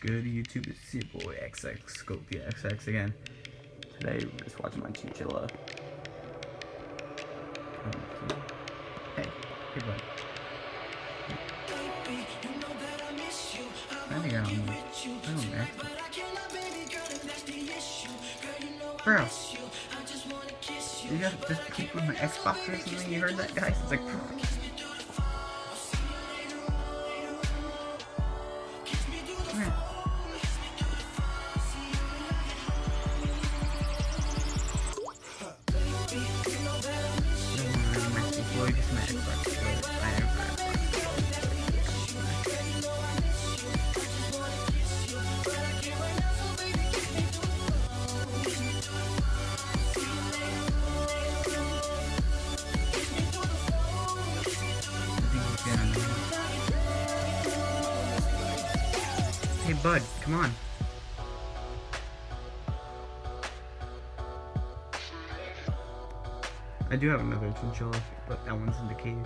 Good, YouTube? It's your boy XX Scopia XX again. Today we're just watching my chinchilla. Hey, hey bud. I think I don't know. I don't know. Bro. You got just keep with my Xbox or something? You heard that guy? It's like, Hey bud, come on. I do have another chinchilla, but that one's in the cage.